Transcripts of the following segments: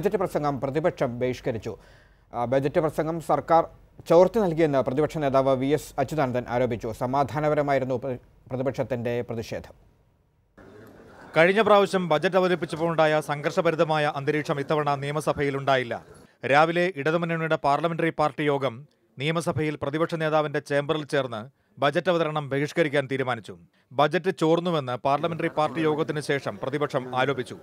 Budget പ്രസംഗം പ്രതിപക്ഷം ബഹിഷ്കരിച്ചു. Budget പ്രസംഗം സർക്കാർ ചോർത്തി നൽകിയെന്ന് പ്രതിപക്ഷ നേതാവ് വി എസ് അച്യുതാനന്ദൻ ആരോപിച്ചു. സമാധാനപരമായിരുന്നു പ്ര- പ്രതിപക്ഷത്തിന്റെ പ്രതിഷേധം. കഴിഞ്ഞ പ്രാവശ്യം ബജറ്റ് അവതരിപ്പിച്ചപ്പോഴുണ്ടായ സംഘർഷഭരിതമായ അന്തരീക്ഷം ഇത്തവണ നിയമസഭയിൽ ഉണ്ടായില്ല. രാവിലെ ഇടതുമുന്നണിയുടെ പാർലമെന്ററി പാർട്ടി യോഗം നിയമസഭയിൽ പ്രതിപക്ഷ നേതാവിന്റെ ചേംബറിൽ ചേർന്ന് ബജറ്റ് അവതരണം ബഹിഷ്കരിക്കാൻ തീരുമാനിച്ചു. ബജറ്റ് ചോർന്നുവെന്ന് പാർലമെന്ററി പാർട്ടി യോഗത്തിന് ശേഷം പ്രതിപക്ഷം ആരോപിച്ചു.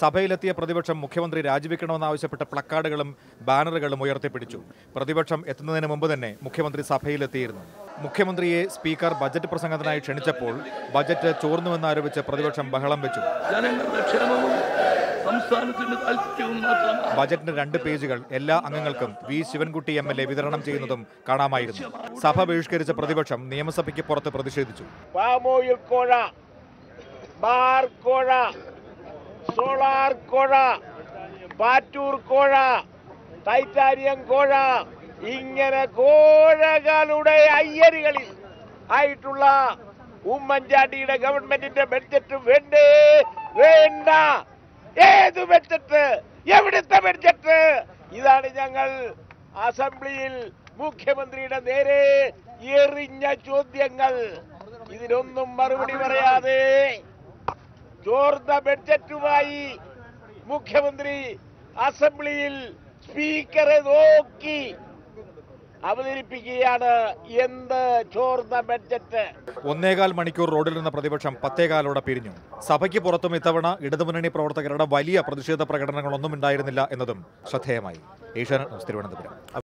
സഭയിലെത്തിയ പ്രതിപക്ഷം മുഖ്യമന്ത്രി രാജിവെക്കണമെന്നാവശ്യപ്പെട്ട പ്ലക്കാർഡുകളും ബാനറുകളും ഉയർത്തിപ്പിടിച്ചു. പ്രതിപക്ഷം എത്തുന്നതിന് മുമ്പ് തന്നെ മുഖ്യമന്ത്രി സഭയിലെത്തിയിരുന്നു. മുഖ്യമന്ത്രിയെ സ്പീക്കർ ബജറ്റ് പ്രസംഗത്തിനായി ക്ഷണിച്ചപ്പോൾ ബജറ്റ് ചോർന്നുവെന്നാരോപിച്ച് പ്രതിപക്ഷം ബഹളം വെച്ചു. സംസ്ഥാനത്തിന്റെ താല്പര്യവും മാത്രമാണ് ബജറ്റിന്റെ രണ്ട് പേജുകൾ എല്ലാ അംഗങ്ങൾക്കും V Sivankutty M L A വിതരണം ചെയ്യുന്നതും കാണാമായിരുന്നു. സഭ ബഹിഷ്കരിച്ച പ്രതിപക്ഷം നിയമസഭയ്ക്ക് പുറത്ത് പ്രതിഷേധിച്ചു. പാമോയിൽ കോഴ ബാർ കോഴ സോളാർ കോഴ പാറ്റൂർ കോഴ ടൈറ്റാനിയം കോഴ ഇങ്ങനെ കോഴകളുടെ അയ്യരികളിൽ ആയിട്ടുള്ള ഉമ്മൻചാണ്ടിയുടെ ഗവൺമെന്റിന്റെ ബഡ്ജറ്റ് വേണ്ടേ വേണ്ട. ഏത് ബഡ്ജറ്റ് എവിടുത്തെ ബഡ്ജറ്റ് ഇതാണ് ഞങ്ങൾ അസംബ്ലിയിൽ മുഖ്യമന്ത്രിയുടെ നേരെ എറിഞ്ഞ ചോദ്യങ്ങൾ. ഇതിനൊന്നും മറുപടി പറയാതെ ചോർന്ന ബഡ്ജറ്റുമായി മുഖ്യമന്ത്രി അസംബ്ലിയിൽ സ്പീക്കറെ നോക്കി അവതരിപ്പിക്കുകയാണ് എന്ത് ചോർന്ന ബഡ്ജറ്റ്. ഒന്നേകാൽ മണിക്കൂർ റോഡിൽ നിന്ന പ്രതിപക്ഷം പത്തേകാലോടെ പിരിഞ്ഞു. സഭയ്ക്ക് പുറത്തും ഇത്തവണ ഇടതുമുന്നണി പ്രവർത്തകരുടെ വലിയ പ്രതിഷേധ പ്രകടനങ്ങളൊന്നും ഉണ്ടായിരുന്നില്ല എന്നതും ശ്രദ്ധേയമായി. ഏഷ്യാനെറ്റ് തിരുവനന്തപുരം.